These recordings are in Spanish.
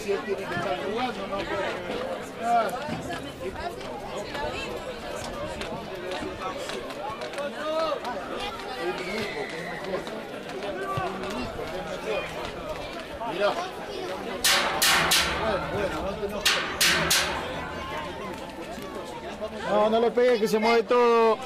si él tiene que estar jugando, no Mirá. Bueno, bueno, no te enojes. No, no le pegues que se mueve todo.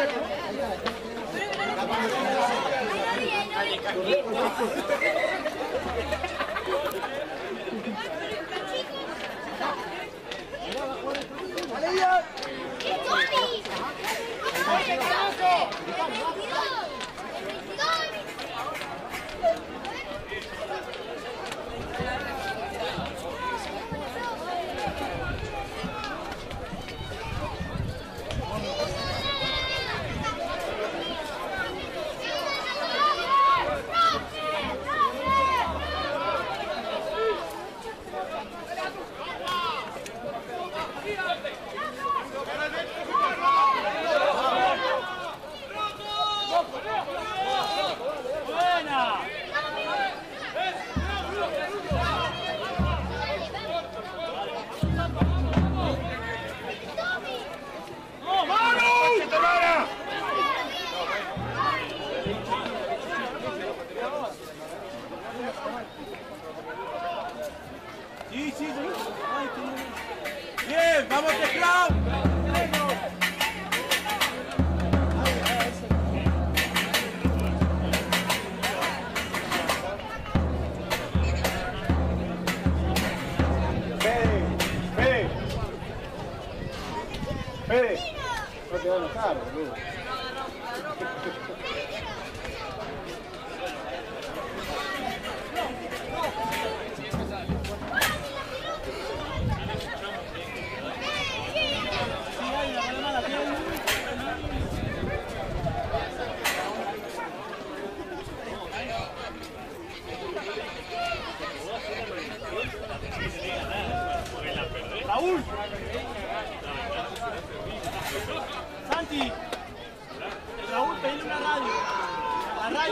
¡Vale,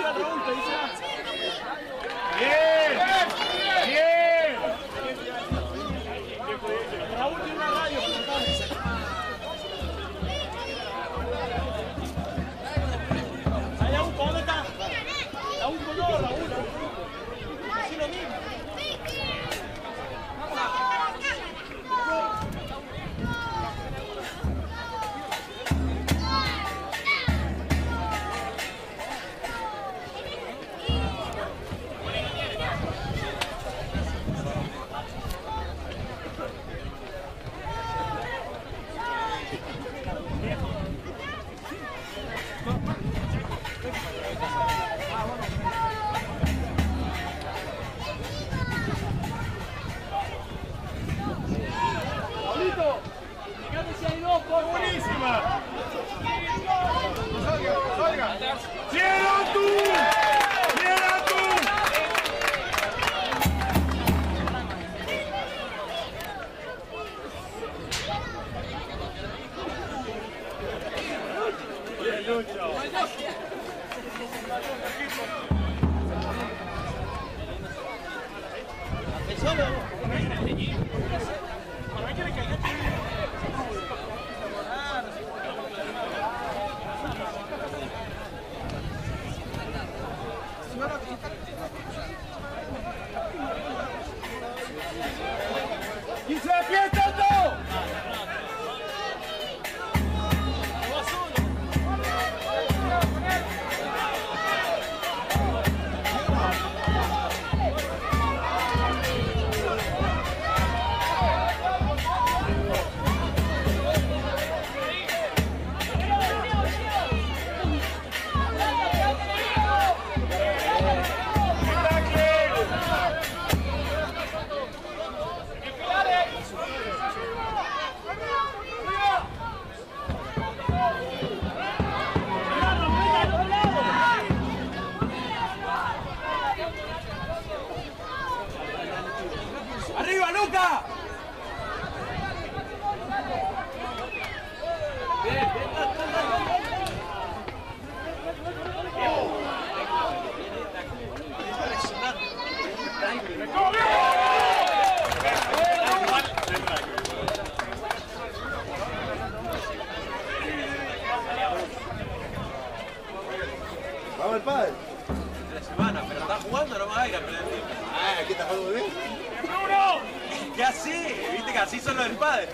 Raúl, te dice. Está jugando nomás aire, pero Ah, aquí está jugando bien. ¡Bruno! ¿Qué así? ¿Viste que así son los del padre?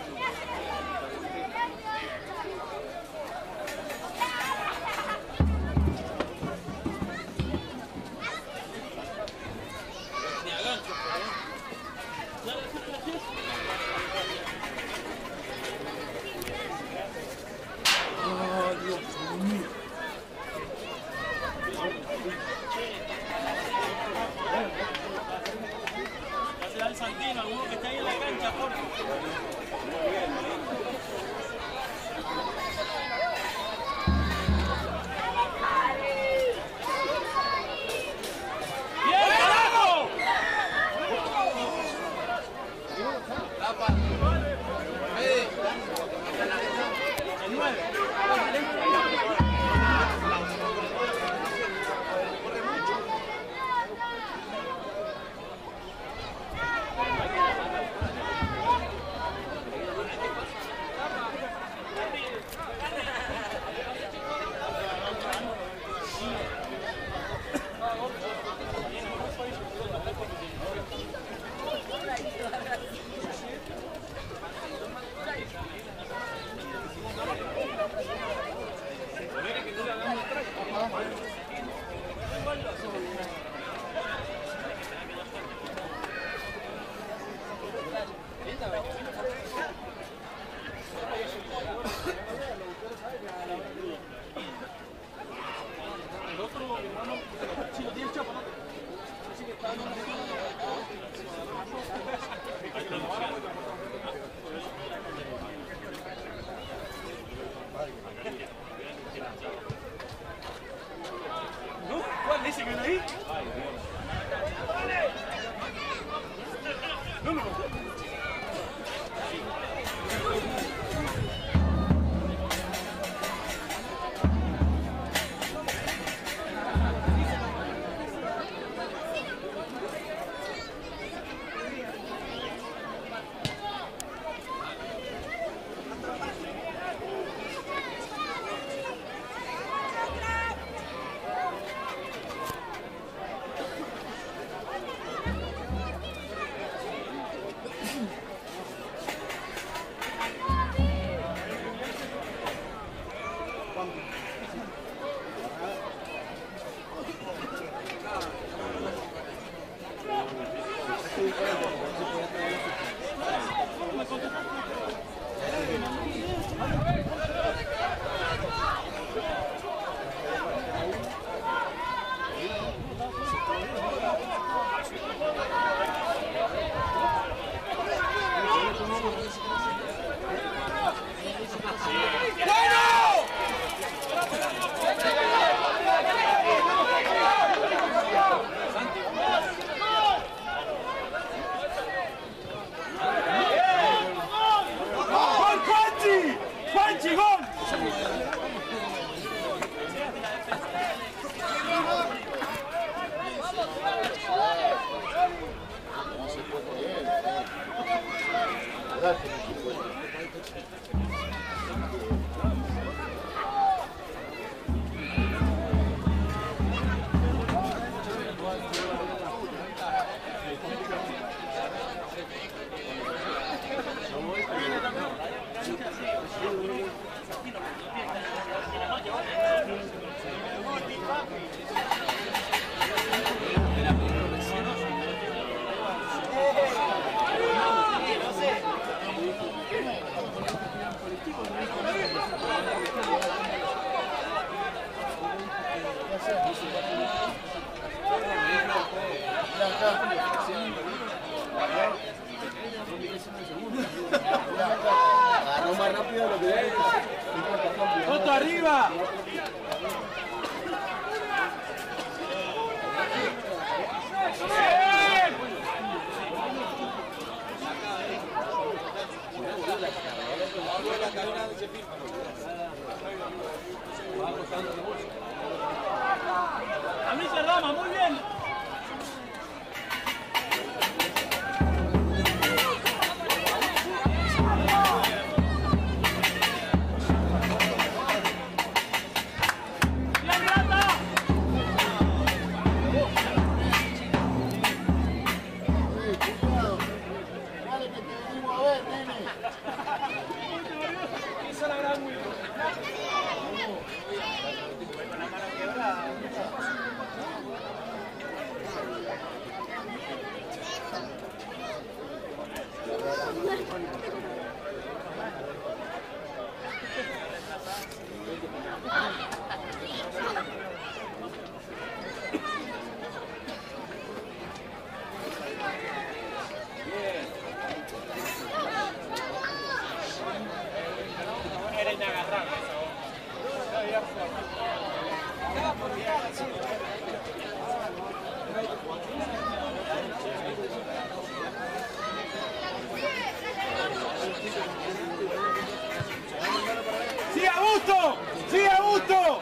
¡Sí, Augusto! ¡Sí, Augusto!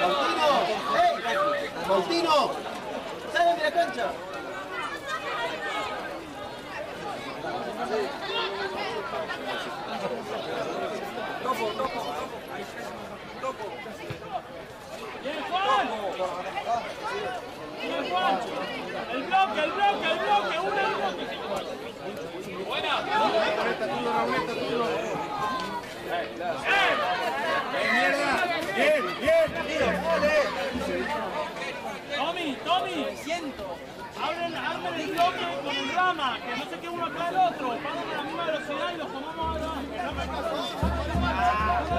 ¡Contino! ¡Eh! ¡Contino! ¡Salen de la cancha! ¡Bien, Juan! ¡Bien, Juan! ¡El bloque, el bloque, el bloque! ¡Una el bloque! ¡Bien, bien! Tommy, Tommy. Abren, abren el bloque con el rama, que no se quede uno atrás del otro. Vamos a la misma velocidad y los tomamos adelante. No,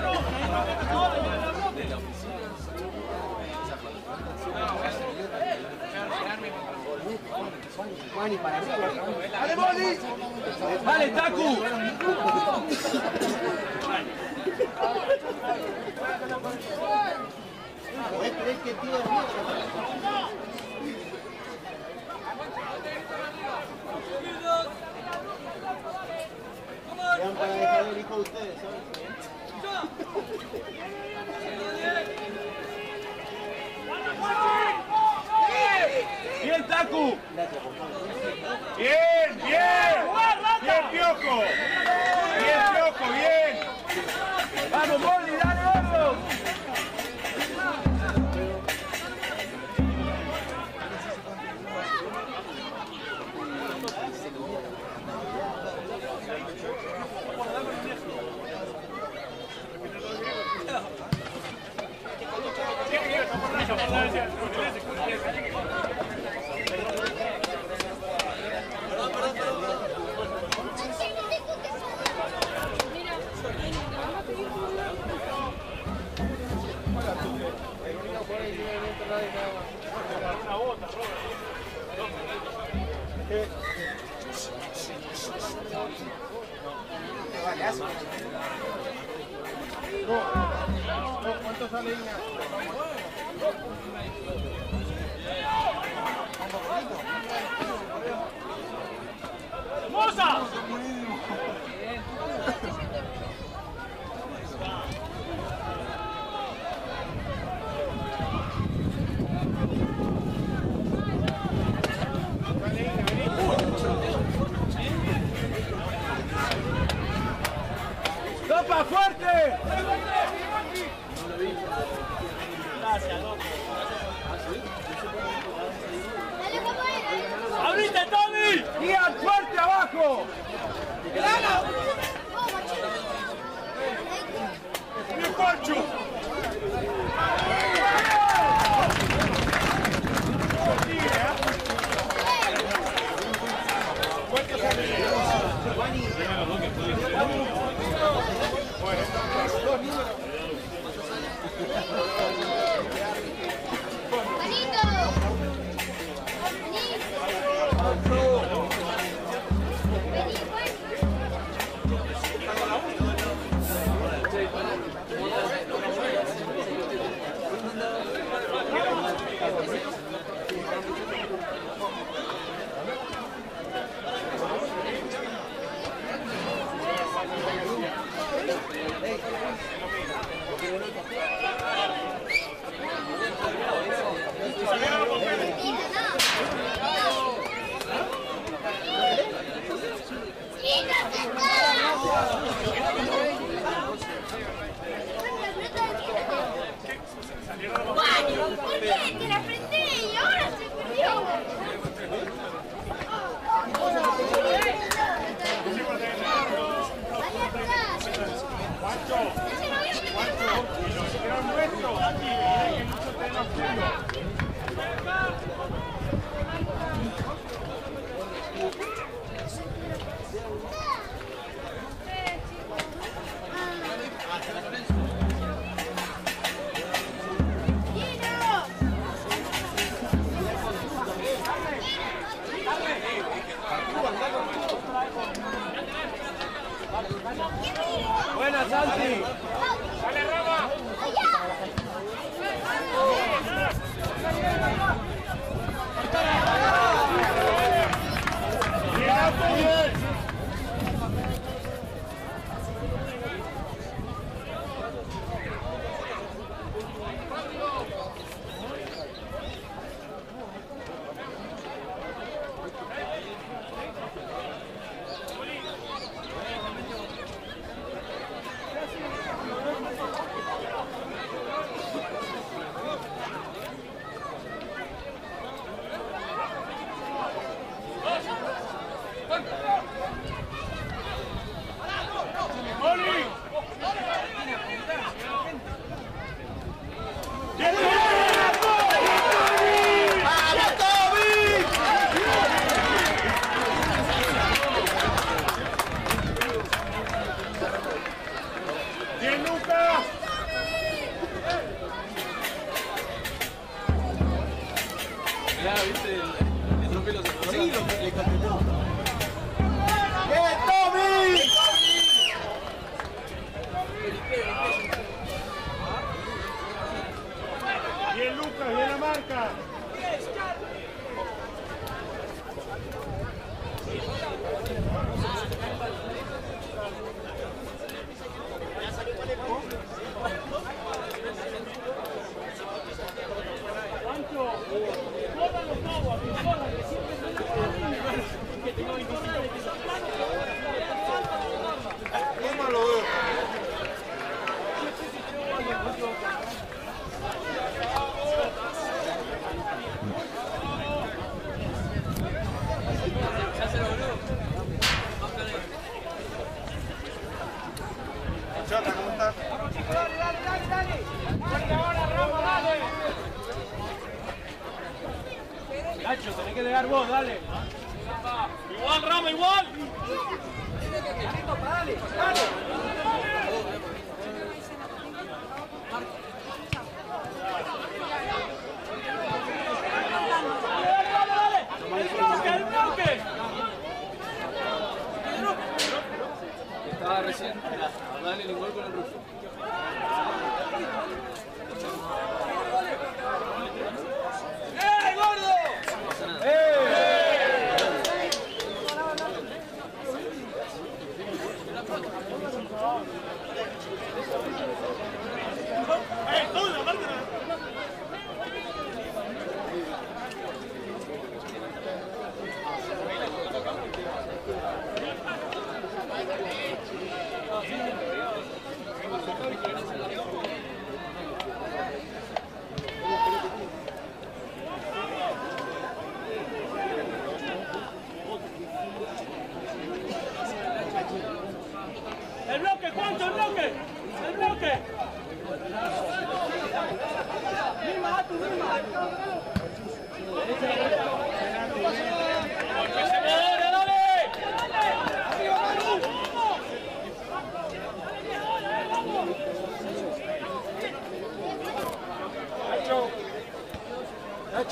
no. ¡Dale, Bolis! ¡Dale, Taku! Para. ¡Bien! ¡Bien, bien! ¡Bien, Piojo! ¡Bien, Piojo, bien! ¡Vamos, Boli,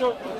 Nacho.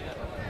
Yeah.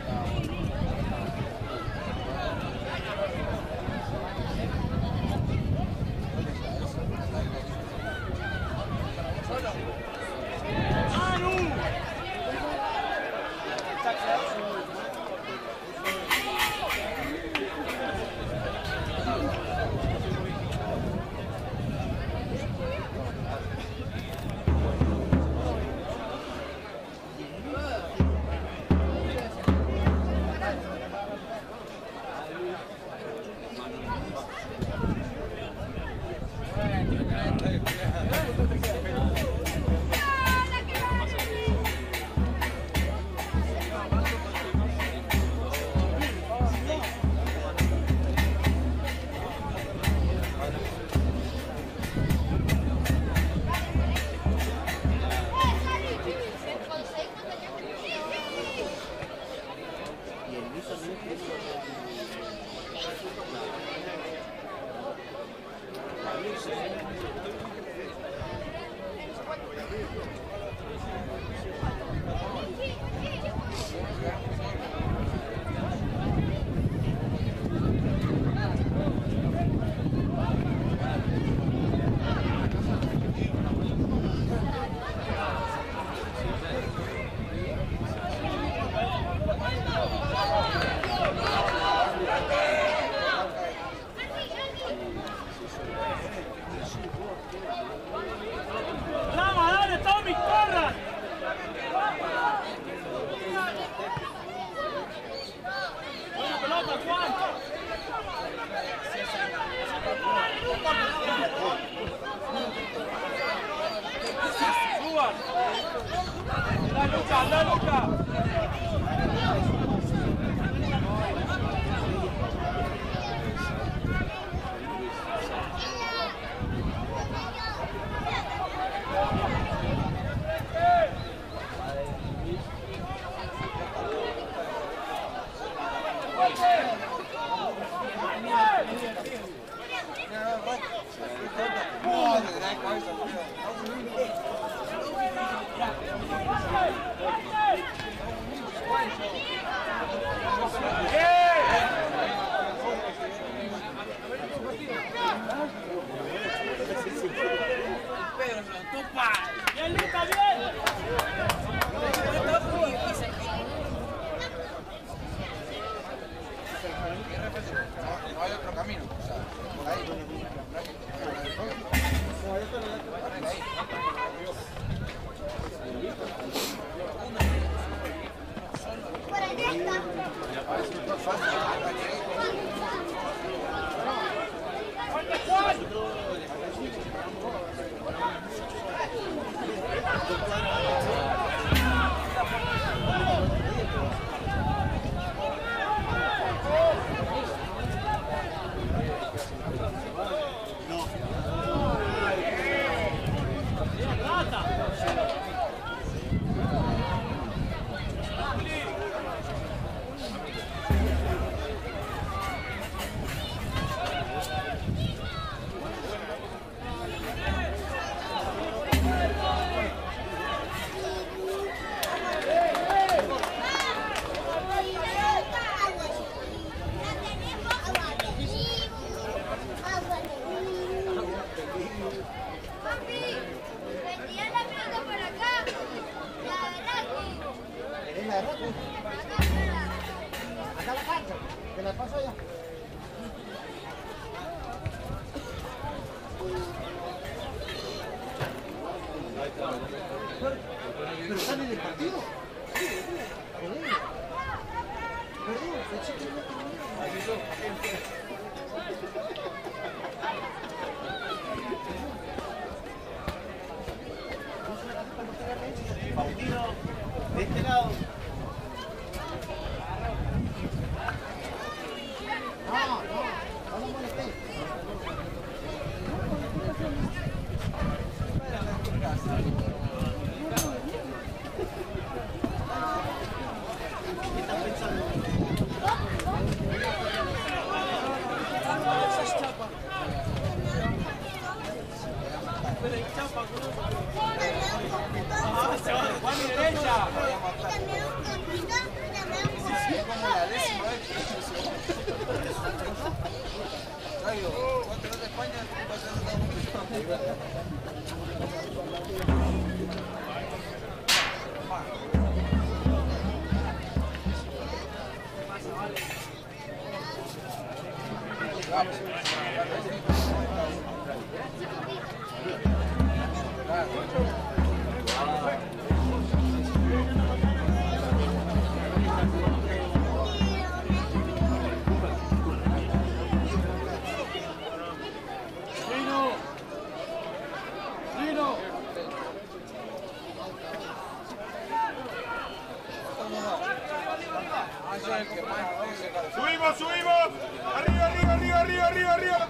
subimos, subimos. Arriba, arriba, arriba, arriba, arriba, arriba.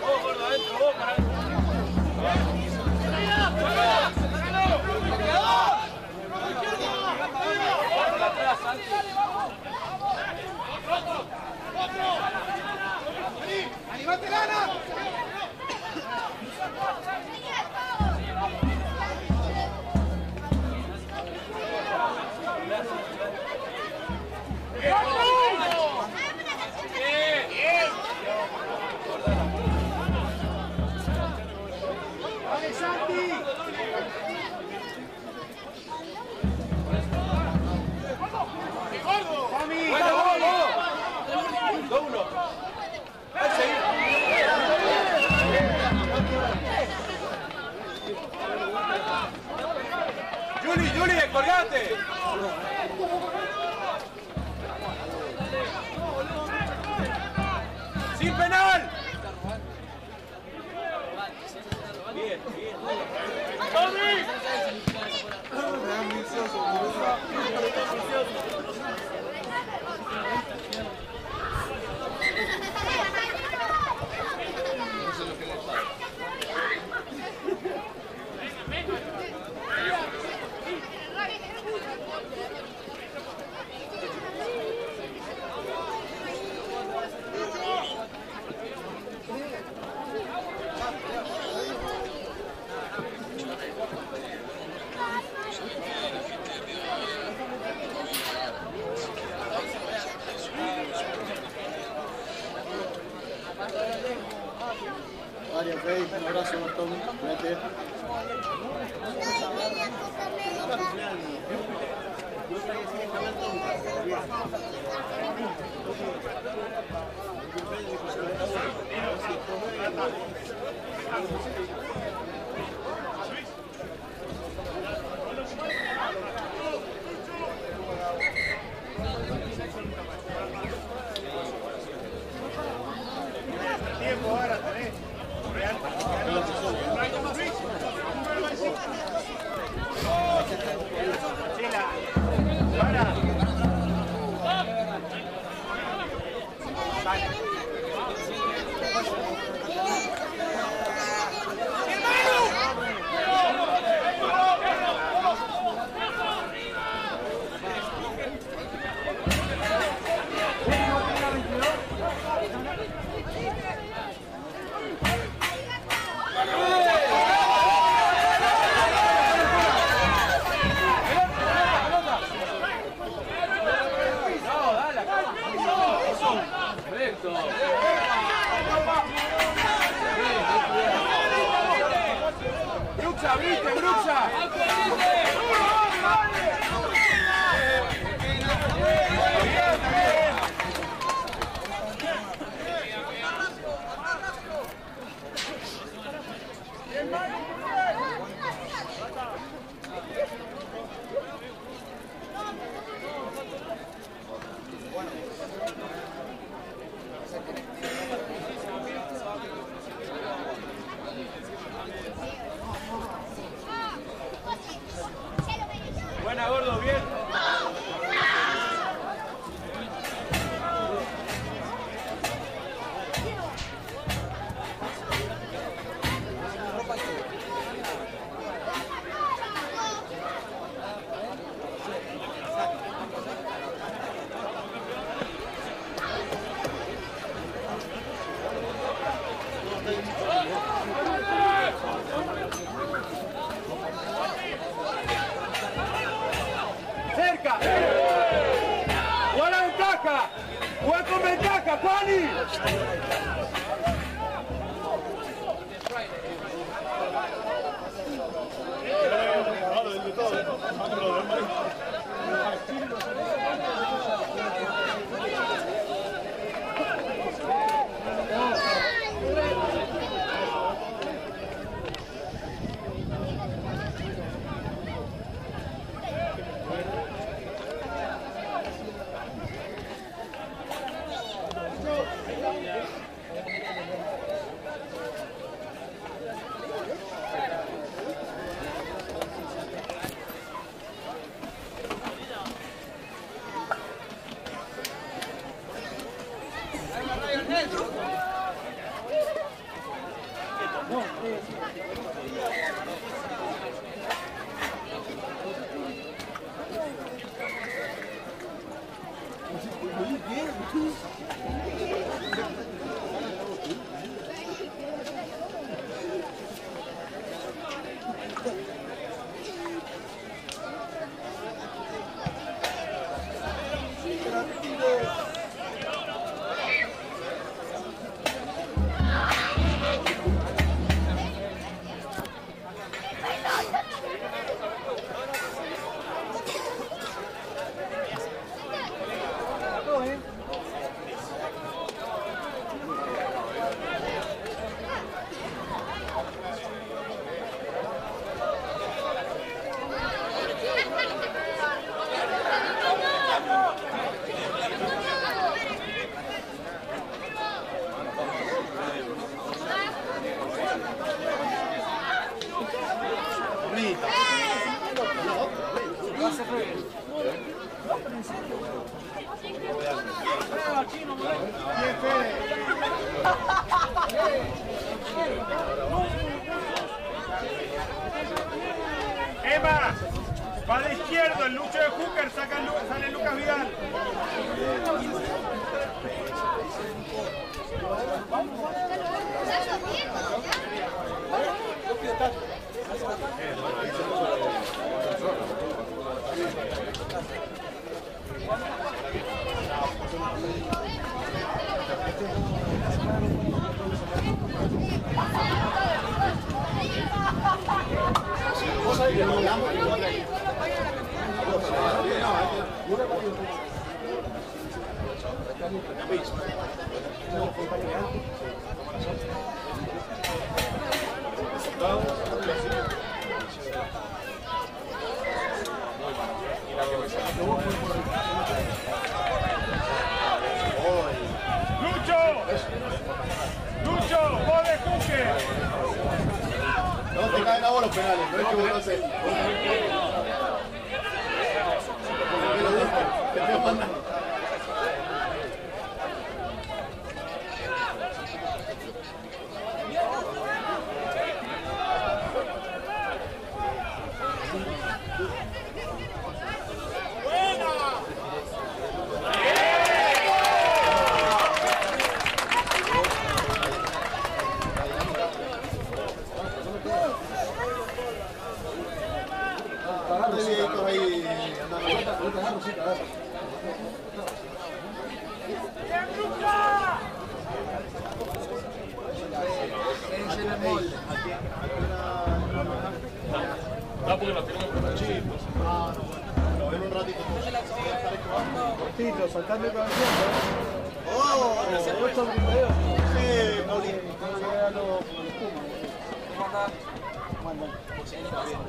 Vos, gordo, adentro, vos, para ¡Animate, Lana! Juli, Juli, colgate! Vale, Bitte.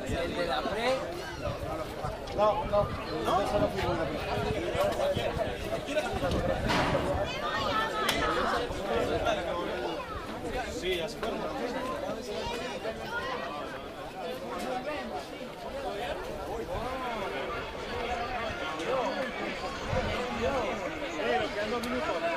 El de la No, no. No. Lucho,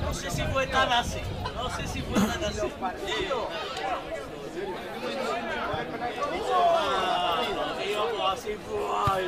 No sé si fue tan así. No sé si fue tan así. Boah,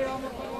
Gracias.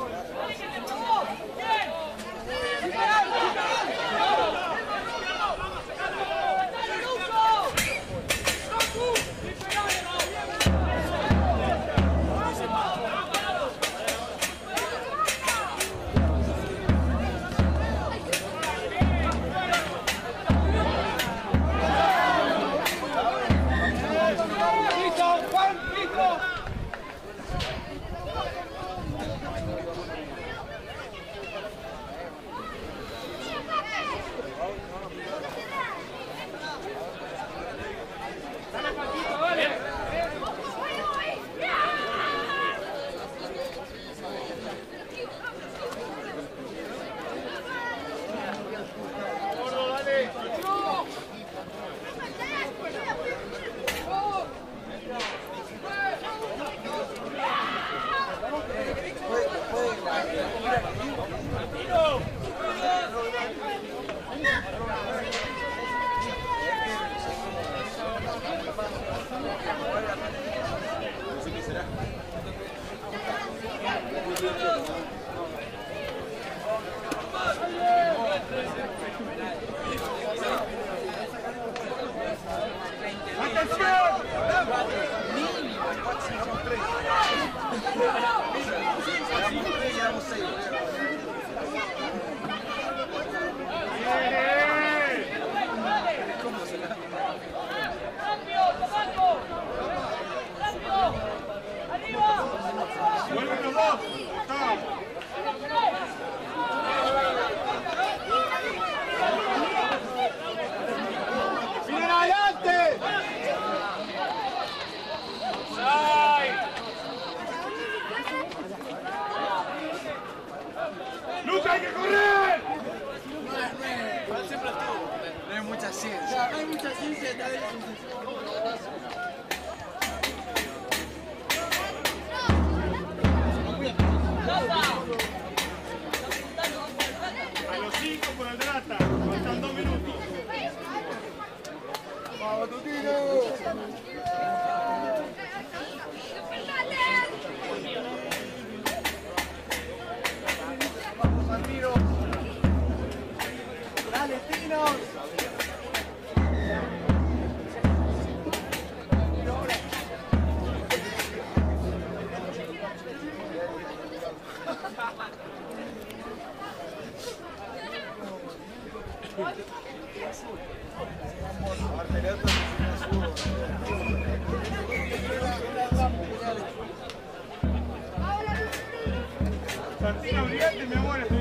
Santino, olvídate, mi amor.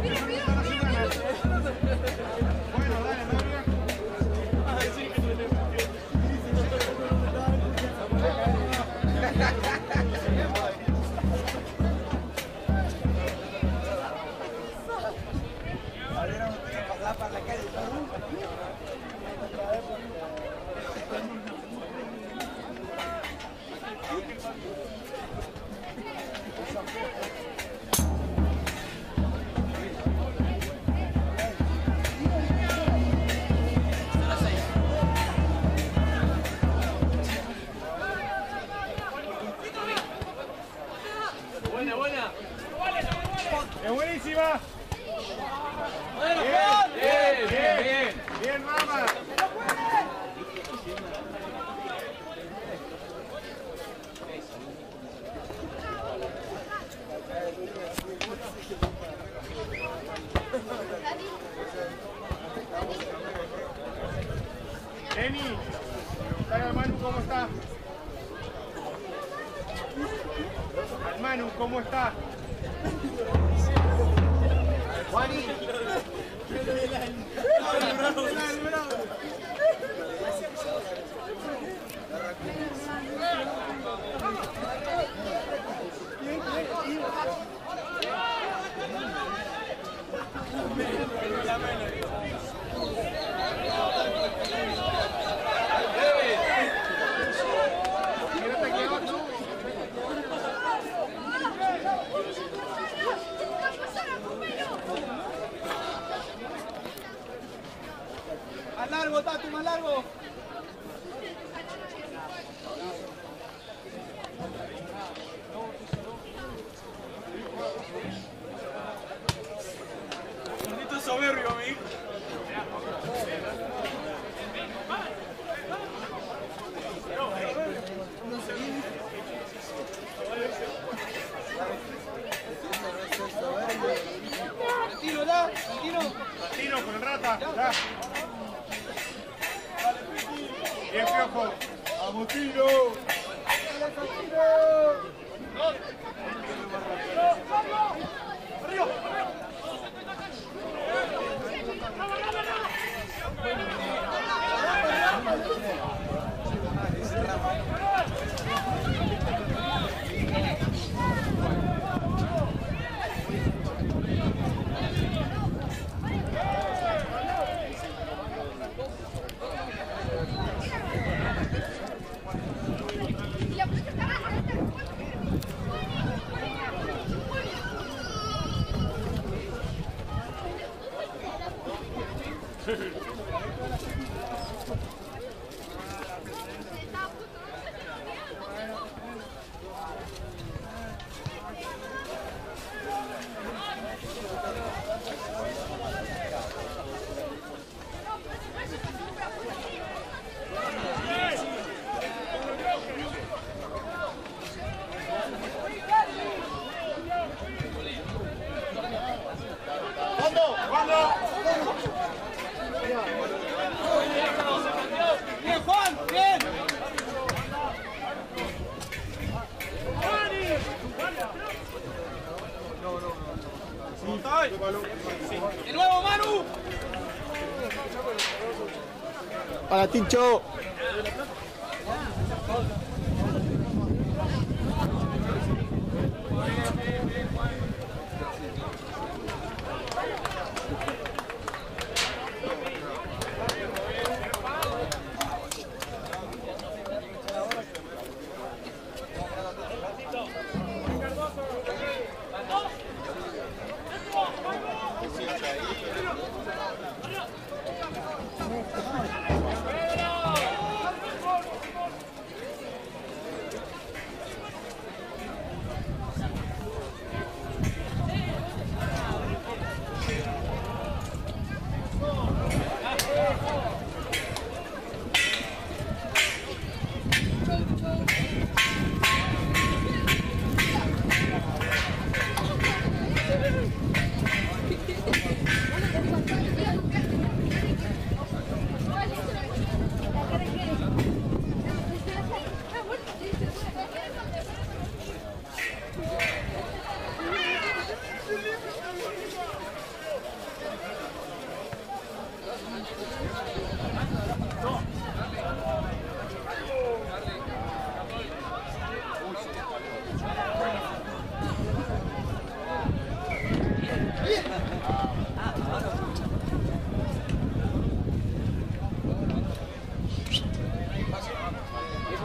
Para Tincho.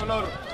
¿Qué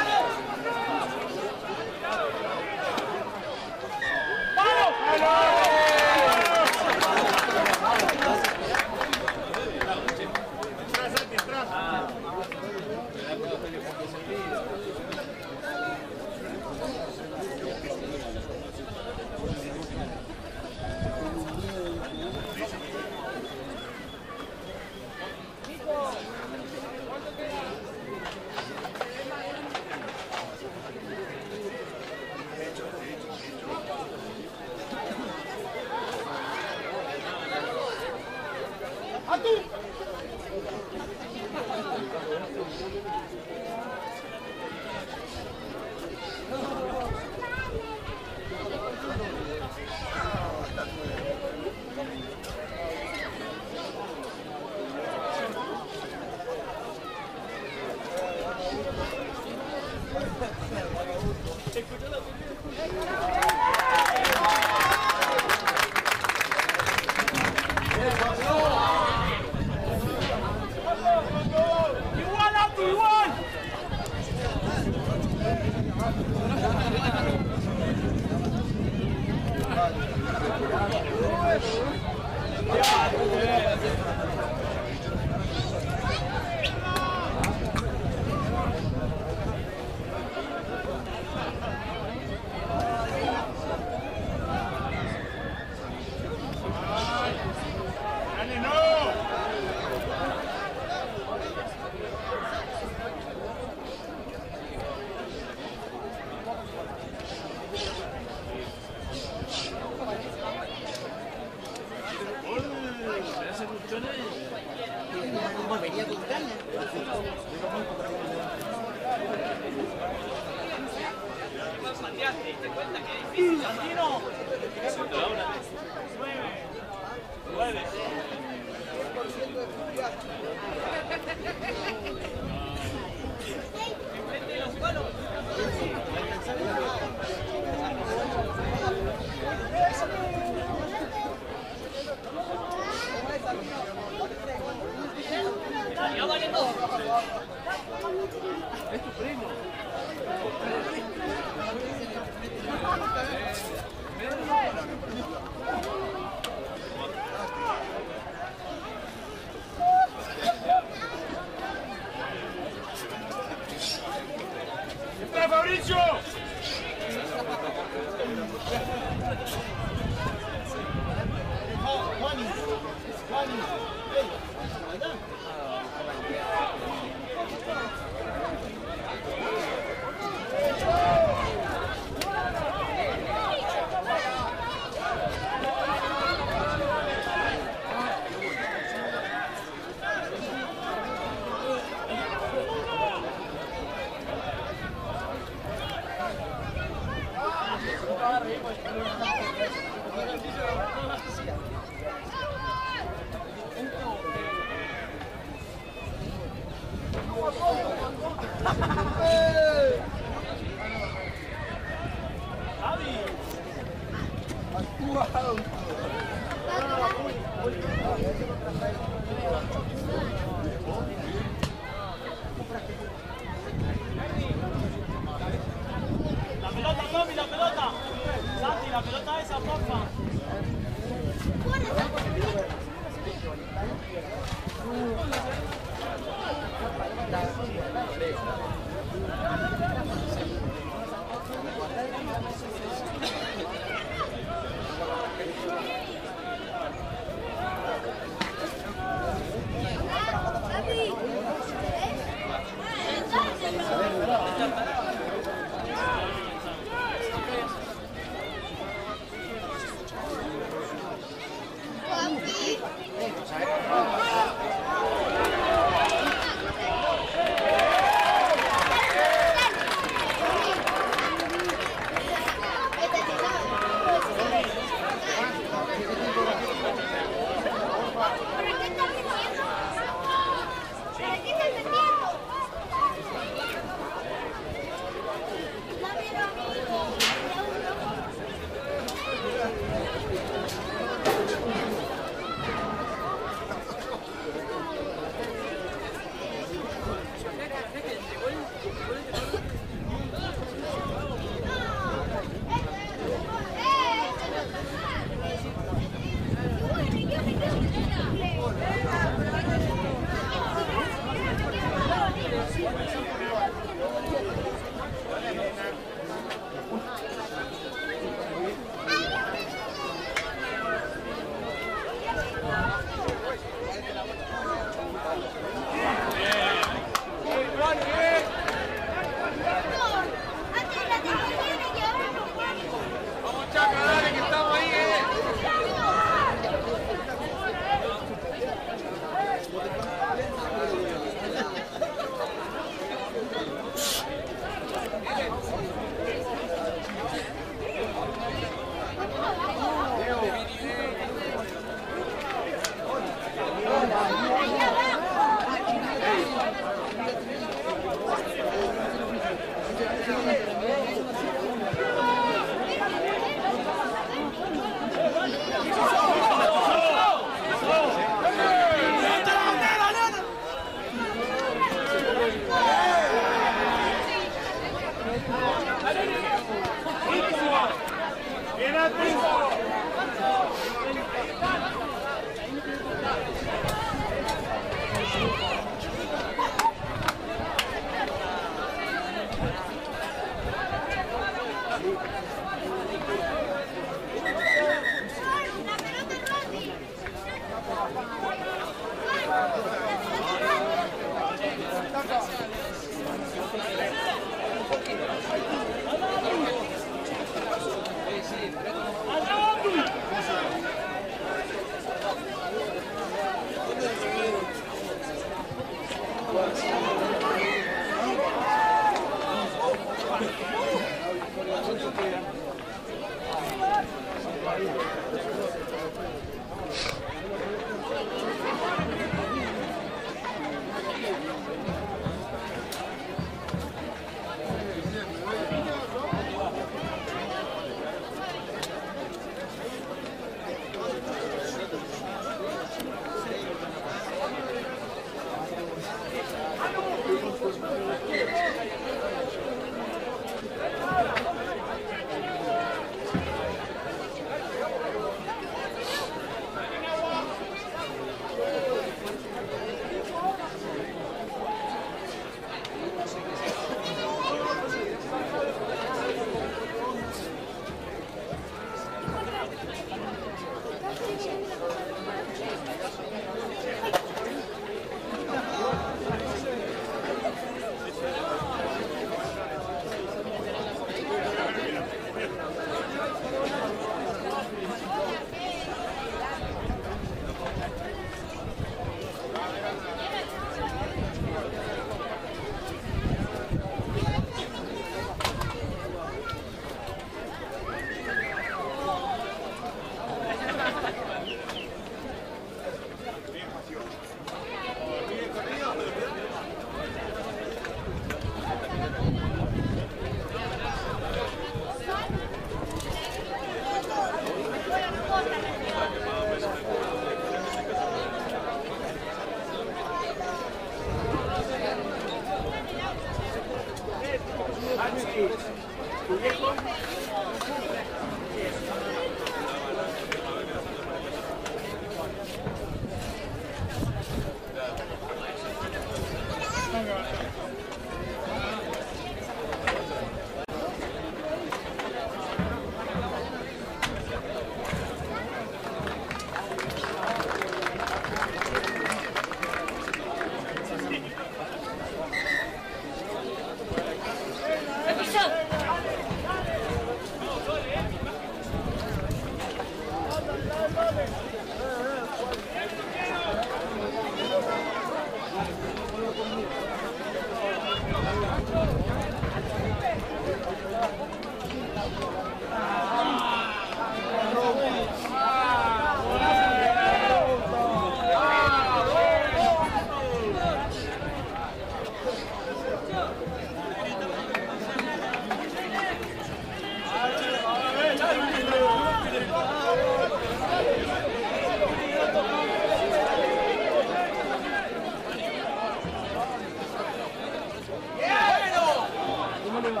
Bien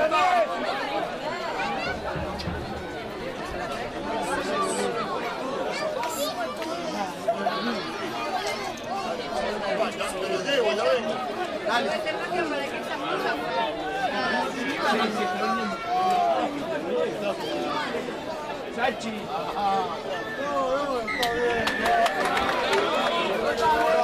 Andrés. Ya te lo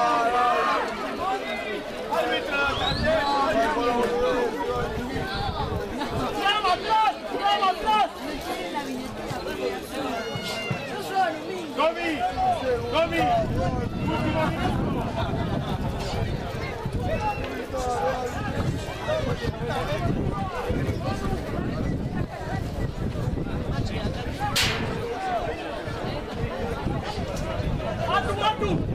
Aduh, aduh.